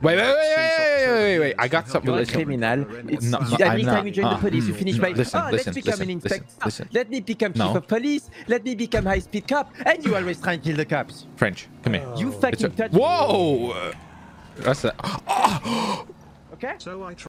Wait, wait, wait, wait, wait, wait. I got something. You're a criminal. It's, No, no, every I'm time not. you join the ah, police, you finish by, listen, oh, listen, Let me become an inspector. Let me become chief of police. Let me become high-speed cop. And you always try and kill the cops. French, come here. You fucking a- touch. Whoa! That's a. Okay? So I try.